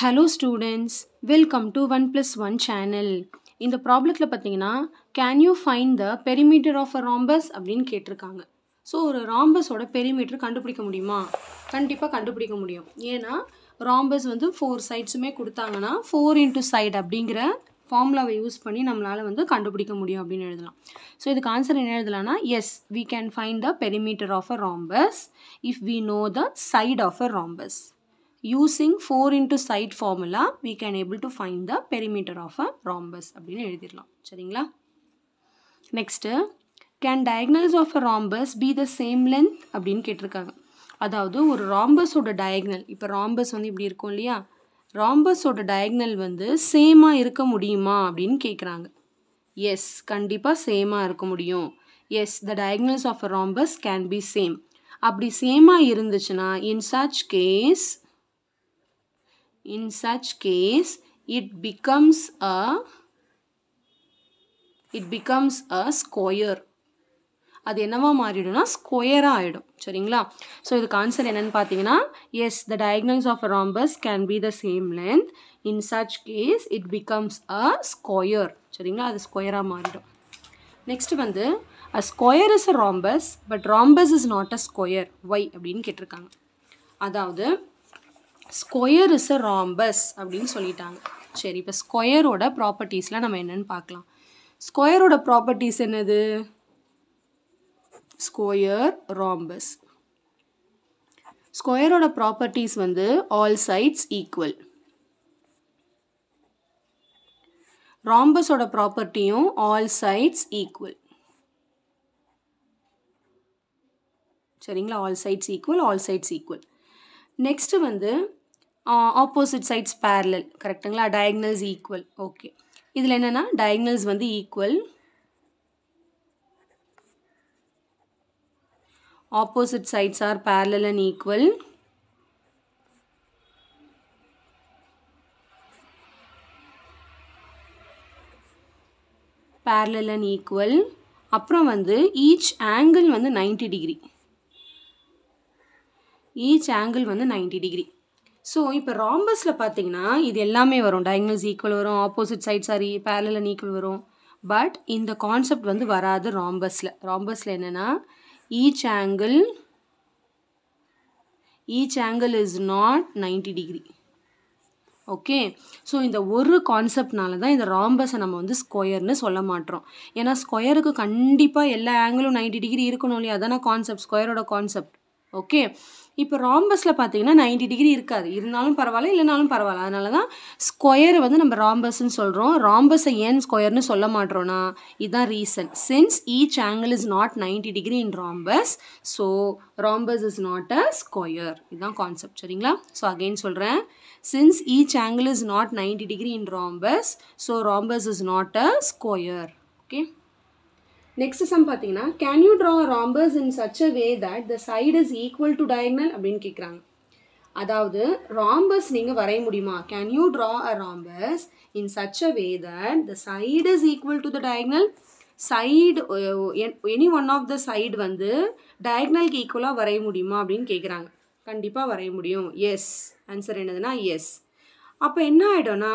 Hello students welcome to one plus one channel இந்த ப்ராப்ளத்தில் பார்த்தீங்கன்னா can you find the perimeter of a rhombus அப்படின்னு கேட்டிருக்காங்க. So ஒரு ராம்பஸோட பெரிமீட்டர் கண்டுபிடிக்க முடியுமா? கண்டிப்பாக கண்டுபிடிக்க முடியும். ஏன்னா ராம்பஸ் வந்து ஃபோர் சைட்ஸுமே கொடுத்தாங்கன்னா ஃபோர் இன்ட்டு சைட் அப்படிங்கிற ஃபார்முலாவை யூஸ் பண்ணி நம்மளால் வந்து கண்டுபிடிக்க முடியும் அப்படின்னு எழுதலாம். ஸோ இதுக்கு ஆன்சர் என்ன எழுதலாம்னா yes we can find the perimeter of a rhombus if we know the side of a rhombus using 4 into side formula we can able to find the perimeter of a rhombus அப்படின்னு எழுதிடலாம். சரிங்களா? Next can diagonals of a rhombus be the same length அப்படின்னு கேட்டிருக்காங்க. அதாவது ஒரு ராம்பஸோட diagonal இப்போ rhombus வந்து இப்படி இருக்கும் இல்லையா? ராம்பஸோட டயக்னல் வந்து சேமாக இருக்க முடியுமா அப்படின்னு கேட்குறாங்க எஸ் கண்டிப்பாக சேமாக இருக்க முடியும். Yes the diagonals of a rhombus can be same அப்படி சேமாக இருந்துச்சுன்னா in such case in such case it becomes a it becomes a square. அது என்னவா மாறிடும்னா ஸ்கொயராக ஆகிடும் சரிங்களா? ஸோ இதுக்கு ஆன்சர் என்னென்னு பார்த்தீங்கன்னா yes the diagonals of rhombus can be the same length in such case it becomes a square சரிங்களா? அது ஸ்கொயராக மாறிடும். நெக்ஸ்ட் வந்து a square is a rhombus but rhombus is not a square why அப்படின்னு கேட்டிருக்காங்க. அதாவது ஸ்கொயர் இஸ் அ ராம்பஸ் அப்படின்னு சொல்லிட்டாங்க. சரி இப்போ ஸ்கொயரோட ப்ராப்பர்ட்டிஸ்லாம் நம்ம என்னென்னு பார்க்கலாம். ஸ்கொயரோட ப்ராப்பர்ட்டிஸ் என்னது? ஸ்கொயர் ராம்பஸ் ஸ்கொயரோட ப்ராப்பர்ட்டிஸ் வந்து ஆல் சைட்ஸ் ஈக்குவல் ராம்பஸோட ப்ராப்பர்ட்டியும் ஆல் சைட்ஸ் ஈக்குவல் சரிங்களா? All sides equal all sides equal next வந்து ஆப்போசிட் சைட்ஸ் பேரலல் கரெக்டுங்களா டயக்னல்ஸ் ஈக்குவல் ஓகே இதில் என்னென்னா டயக்னல்ஸ் வந்து equal opposite sides are parallel and equal parallel and equal அப்புறம் வந்து ஈச் ஆங்கிள் வந்து நைன்டி டிகிரி ஈச் ஆங்கிள் வந்து நைன்டி டிகிரி ஸோ இப்போ ராம்பஸில் பார்த்தீங்கன்னா இது எல்லாமே வரும். டயங்கல்ஸ் ஈக்குவல் வரும் opposite side sorry parallel equal வரும். பட் இந்த கான்செப்ட் வந்து வராது ராம்பஸில் ராம்பஸில் என்னென்னா each angle each angle is not ninety degree okay so இந்த ஒரு கான்செப்ட்னால தான் இந்த ராம்பஸை நம்ம வந்து ஸ்கொயர்னு சொல்ல மாட்டோம் ஏன்னா ஸ்கொயருக்கு கண்டிப்பாக எல்லா ஆங்கிளும் நைன்டி டிகிரி இருக்கணும் இல்லையா? அதான கான்செப்ட் ஸ்கொயரோட கான்செப்ட் ஓகே இப்போ ராம்பஸில் பார்த்தீங்கன்னா நைன்டி டிகிரி இருக்காது. இருந்தாலும் பரவாயில்ல இல்லைனாலும் பரவாயில்ல. அதனால தான் ஸ்கொயரை வந்து நம்ம ராம்பஸ்ன்னு சொல்கிறோம் ராம்பஸை ஏன் ஸ்கொயர்னு சொல்ல மாட்டோம்னா இதுதான் reason since each angle is not ninety degree in rhombus so rhombus is not a square இதுதான் கான்செப்ட் சரிங்களா? ஸோ அகெயின் சொல்கிறேன் since each angle is not ninety degree in rhombus so rhombus is not a square okay next sum பார்த்தீங்கன்னா can you draw rhombus in such a way that the side is equal to diagonal அப்படின்னு கேட்குறாங்க அதாவது rhombus நீங்கள் வரைய முடியுமா? Can you draw a rhombus in such a way that the side is equal to the diagonal side any one of the side வந்து டயக்னலுக்கு ஈக்குவலாக வரைய முடியுமா அப்படின்னு கேட்குறாங்க கண்டிப்பாக வரைய முடியும். எஸ் ஆன்சர் என்னதுன்னா எஸ் அப்போ என்ன ஆகிடும்னா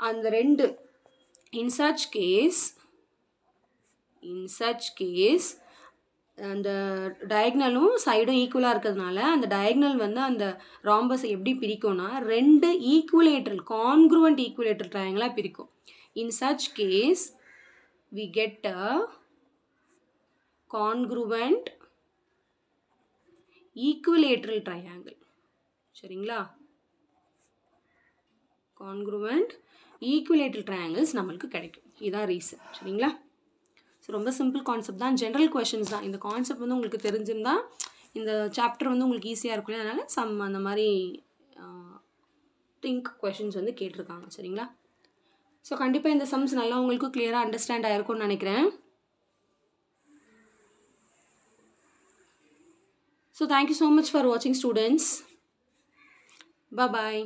அந்த ரெண்டு in such case in such case அந்த டயக்னலும் சைடும் ஈக்குவலாக இருக்கிறதுனால அந்த டயக்னல் வந்து அந்த ராம்பஸை எப்படி பிரிக்கும்னா ரெண்டு ஈக்குவலேட்டர் கான்க்ருவன்ட் ஈக்குவலேட்டர் ட்ரையாங்கிளாக பிரிக்கும். In such case we get a congruent equilateral triangle சரிங்களா? கான்க்ருவன்ட் ஈக்குவலேட்டர் ட்ரையாங்கிள்ஸ் நம்மளுக்கு கிடைக்கும். இதுதான் ரீசன் சரிங்களா? ரொம்ப சிம்பிள் கான்செப்ட் தான். ஜென்ரல் கொஷின்ஸ் தான். இந்த கான்செப்ட் வந்து உங்களுக்கு தெரிஞ்சிருந்தா இந்த சாப்டர் வந்து உங்களுக்கு ஈஸியாக இருக்கும். அதனால் சம் அந்த மாதிரி திங்க் கொஷின்ஸ் வந்து கேட்டிருக்காங்க. சரிங்களா? ஸோ கண்டிப்பாக இந்த சம்ஸ் நல்லா உங்களுக்கு கிளியராக அண்டர்ஸ்டாண்ட் ஆகிருக்கும்னு நினைக்கிறேன். So thank you so much for வாட்சிங் ஸ்டூடெண்ட்ஸ் பாய்